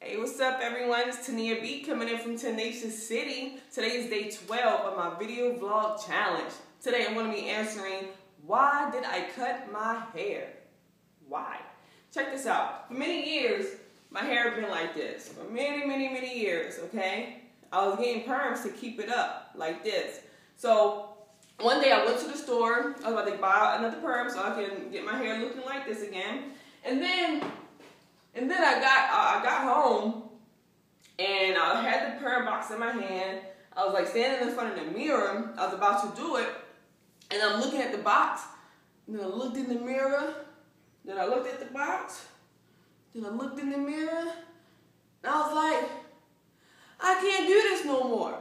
Hey, what's up everyone? It's Tenia B coming in from Tenacious City. Today is day 12 of my video vlog challenge. Today I'm going to be answering, why did I cut my hair? Why? Check this out. For many years, my hair has been like this. For many, many, many years, okay? I was getting perms to keep it up, like this. So, one day I went to the store. I was about to buy another perm so I can get my hair looking like this again. And then and then I got uh, I got home and I had the perm box in my hand. I was like standing in front of the mirror. I was about to do it. And I'm looking at the box. And then I looked in the mirror. Then I looked at the box. Then I looked in the mirror. And I was like, I can't do this no more.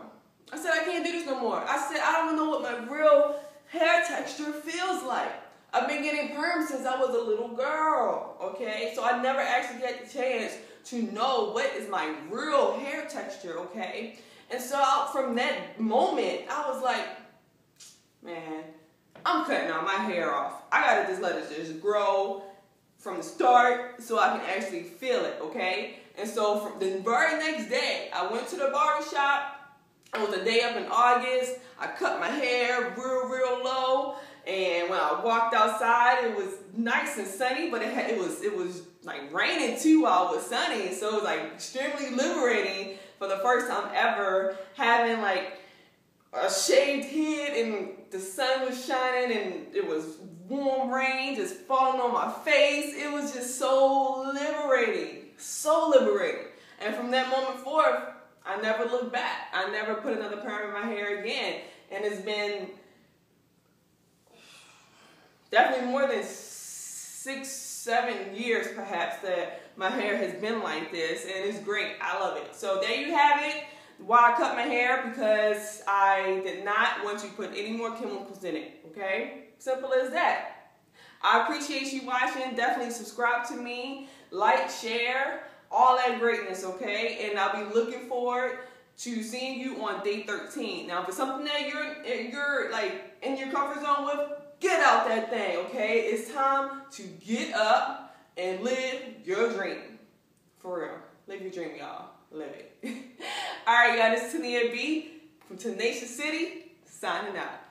I said, I can't do this no more. I said, I don't know what my real hair texture feels like. I've been getting perms since I was a little girl, okay? So I never actually get the chance to know what is my real hair texture, okay? And so from that moment, I was like, man, I'm cutting all my hair off. I gotta just let it just grow from the start so I can actually feel it, okay? And so from the very next day, I went to the barber shop. It was a day up in August. I cut my hair real, real low. When I walked outside, it was nice and sunny, but it had, it was it was like raining too while it was sunny. So it was like extremely liberating for the first time ever having like a shaved head and the sun was shining and it was warm rain just falling on my face. It was just so liberating, so liberating. And from that moment forth, I never looked back. I never put another perm in my hair again. And it's been definitely more than six, seven years perhaps that my hair has been like this and it's great. I love it. So there you have it. Why I cut my hair because I did not want to put any more chemicals in it. Okay? Simple as that. I appreciate you watching. Definitely subscribe to me, like, share, all that greatness, okay? And I'll be looking forward to seeing you on day 13. Now, if it's something that you're you're like in your comfort zone with, Get out that thing, okay? It's time to get up and live your dream. For real. Live your dream, y'all. Live it. All right, y'all. This is Tenia B from Tenacious City, signing out.